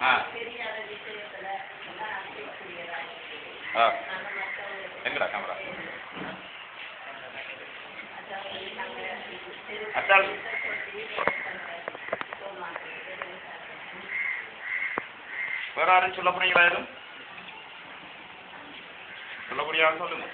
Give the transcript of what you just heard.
ஆ. ஆ. எங்கடா camera assault. வேற யாரும் சொல்ல போறீங்களா எதுவும்? சொல்லக்கூடிய சொல்லுங்க.